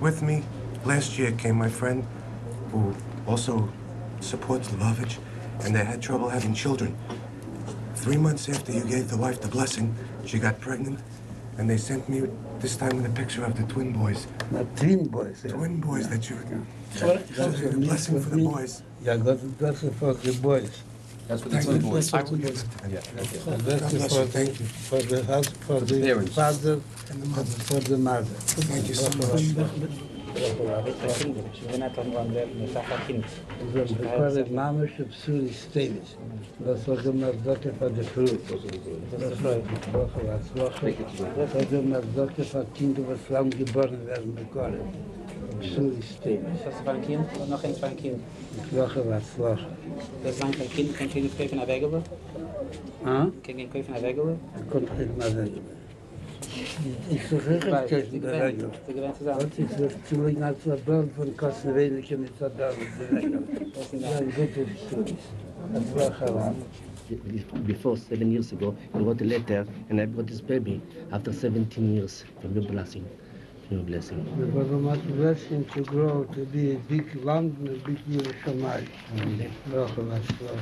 With me last year came my friend who also supports Lubavitch, and they had trouble having children. Three months after you gave the wife the blessing, she got pregnant, and they sent me this time with a picture of the twin boys. Na twin boys. ja. Twin boys that you Dat is a een blessing for the boys. Yeah, dat, dat is voor de boys. That's what the Thank you. boys. I will give it to Yeah. En dat God is bless voor you. Thank you. voor de, hus- voor the de parents. vader And the mother. voor de mother. Thank you so much. Dus de kwaad mama op Suri Stevis. Dat is ook een mazdokke van de vrouw. Dat is ook een woche wat woche. Dat is een mazdokke van lang geboren werden bekoren. של אשתי. van een kind, nog eens van een kind. Jochen Watzlaw. Dat is lang van kind, kan je niet kijken naar Huh? Kan je niet kijken naar Ik kon niet naar Wegeler. Ik zoek echt een kijken naar Wegeler. Wat is dat? Toen ik naar het land van Kassenweilig en het is Dat is. Dat Before seven years ago, he wrote a letter and I got this baby after 17 years from the blessing. Your blessing. Were much blessing to grow to be a big land and a big Yerushalayim. Wel.